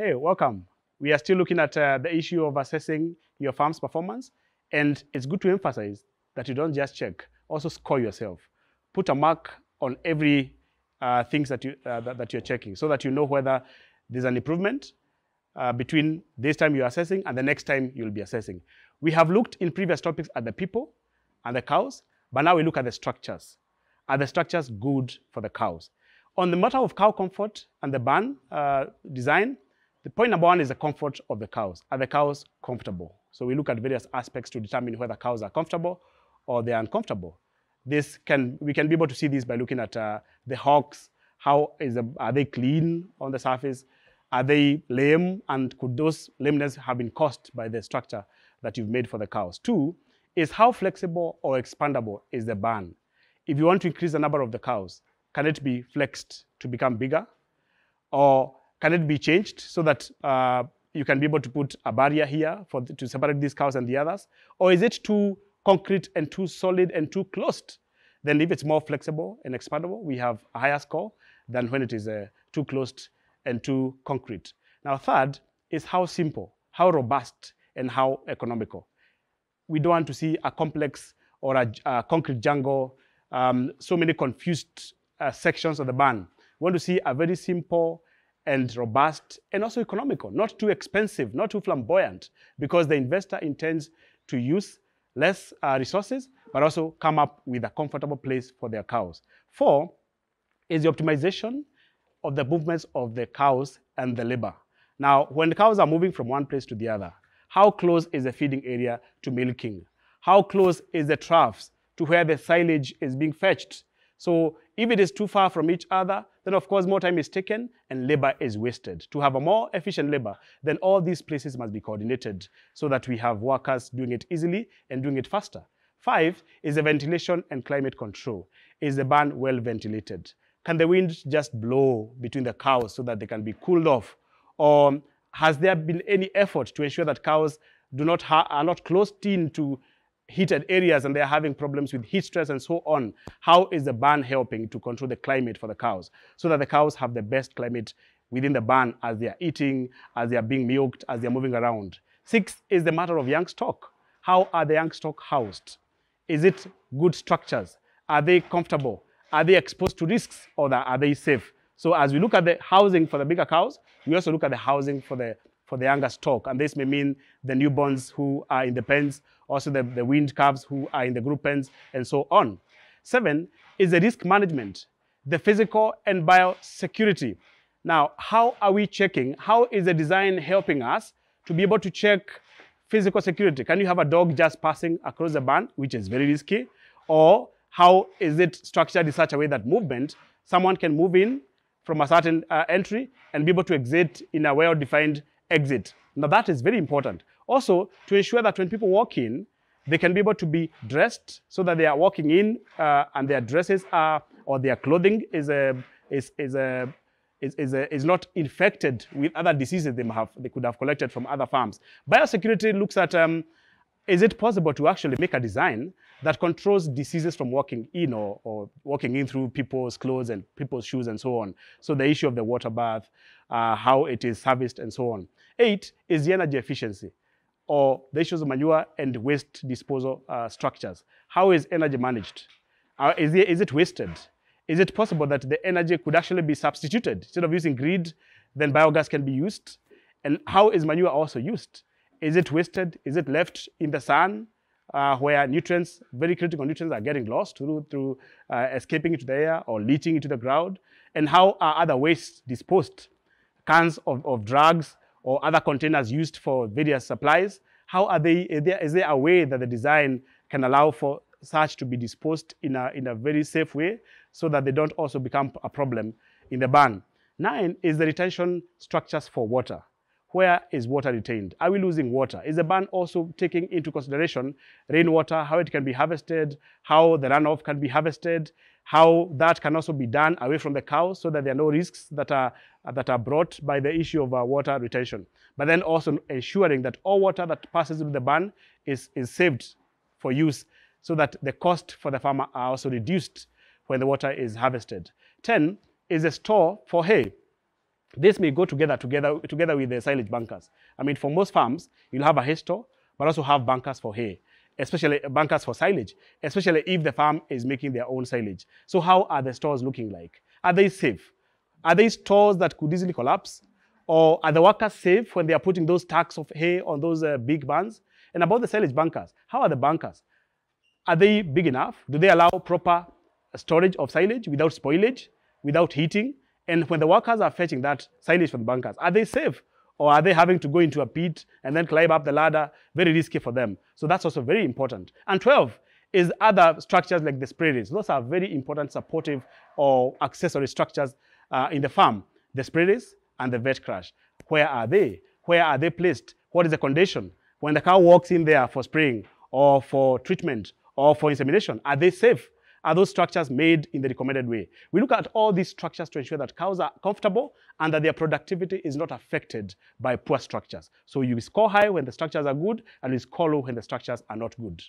Hey, welcome. We are still looking at uh, the issue of assessing your farm's performance. And it's good to emphasize that you don't just check, also score yourself. Put a mark on every uh, things that, you, uh, that, that, you're checking so that you know whether there's an improvement uh, between this time you're assessing and the next time you'll be assessing. We have looked in previous topics at the people and the cows, but now we look at the structures. Are the structures good for the cows? On the matter of cow comfort and the barn uh, design, the point number one is the comfort of the cows. Are the cows comfortable? So we look at various aspects to determine whether cows are comfortable or they're uncomfortable. This can, we can be able to see this by looking at uh, the hocks. How is the, are they clean on the surface? Are they lame? And could those lameness have been caused by the structure that you've made for the cows? Two is how flexible or expandable is the barn? If you want to increase the number of the cows, can it be flexed to become bigger? Or can it be changed so that uh, you can be able to put a barrier here for the, to separate these cows and the others? Or is it too concrete and too solid and too closed? Then if it's more flexible and expandable, we have a higher score than when it is uh, too closed and too concrete. Now third is how simple, how robust, and how economical. We don't want to see a complex or a, a concrete jungle, um, so many confused uh, sections of the barn. We want to see a very simple and robust and also economical, not too expensive, not too flamboyant, because the investor intends to use less uh, resources, but also come up with a comfortable place for their cows. Four is the optimization of the movements of the cows and the labor. Now, when the cows are moving from one place to the other, how close is the feeding area to milking? How close is the troughs to where the silage is being fetched? So if it is too far from each other, then of course more time is taken and labor is wasted. To have a more efficient labor, then all these places must be coordinated so that we have workers doing it easily and doing it faster. Five is the ventilation and climate control. Is the barn well ventilated? Can the wind just blow between the cows so that they can be cooled off? Or has there been any effort to ensure that cows do not are not closed in to heated areas and they're having problems with heat stress and so on. How is the barn helping to control the climate for the cows so that the cows have the best climate within the barn as they are eating, as they are being milked, as they're moving around? Six is the matter of young stock. How are the young stock housed? Is it good structures? Are they comfortable? Are they exposed to risks or are they safe? So as we look at the housing for the bigger cows, we also look at the housing for the for the younger stock. And this may mean the newborns who are in the pens, also the, the weaned calves who are in the group pens, and so on. Seven is the risk management, the physical and biosecurity. Now, how are we checking? How is the design helping us to be able to check physical security? Can you have a dog just passing across the barn, which is very risky? Or how is it structured in such a way that movement, someone can move in from a certain uh, entry and be able to exit in a well-defined exit. Now that is very important. Also, to ensure that when people walk in, they can be able to be dressed so that they are walking in uh, and their dresses are, or their clothing is, a, is, is, a, is, is, a, is not infected with other diseases they, have, they could have collected from other farms. Biosecurity looks at, um, is it possible to actually make a design that controls diseases from walking in or, or walking in through people's clothes and people's shoes and so on. So the issue of the water bath, uh, how it is serviced and so on. Eight is the energy efficiency or the issues of manure and waste disposal uh, structures. How is energy managed? Uh, is, it, is it wasted? Is it possible that the energy could actually be substituted? Instead of using grid, then biogas can be used? And how is manure also used? Is it wasted? Is it left in the sun uh, where nutrients, very critical nutrients are getting lost through, through uh, escaping into the air or leaching into the ground? And how are other wastes disposed? Cans of, of drugs, or other containers used for various supplies, how are they, is there, is there a way that the design can allow for such to be disposed in a, in a very safe way so that they don't also become a problem in the barn? Nine is the retention structures for water. Where is water retained? Are we losing water? Is the ban also taking into consideration rainwater, how it can be harvested, how the runoff can be harvested, how that can also be done away from the cows so that there are no risks that are, that are brought by the issue of uh, water retention. But then also ensuring that all water that passes through the ban is, is saved for use so that the cost for the farmer are also reduced when the water is harvested. 10 is a store for hay. This may go together, together, together with the silage bunkers. I mean, for most farms, you'll have a hay store, but also have bunkers for hay, especially bunkers for silage, especially if the farm is making their own silage. So how are the stores looking like? Are they safe? Are they stores that could easily collapse? Or are the workers safe when they are putting those stacks of hay on those uh, big barns? And about the silage bunkers, how are the bunkers? Are they big enough? Do they allow proper storage of silage without spoilage, without heating? And when the workers are fetching that silage from the bunkers, are they safe? Or are they having to go into a pit and then climb up the ladder? Very risky for them. So that's also very important. And 12 is other structures like the sprayeries. Those are very important supportive or accessory structures uh, in the farm. The sprayeries and the vet crush. Where are they? Where are they placed? What is the condition? When the cow walks in there for spraying or for treatment or for insemination, are they safe? Are those structures made in the recommended way? We look at all these structures to ensure that cows are comfortable and that their productivity is not affected by poor structures. So you score high when the structures are good and you score low when the structures are not good.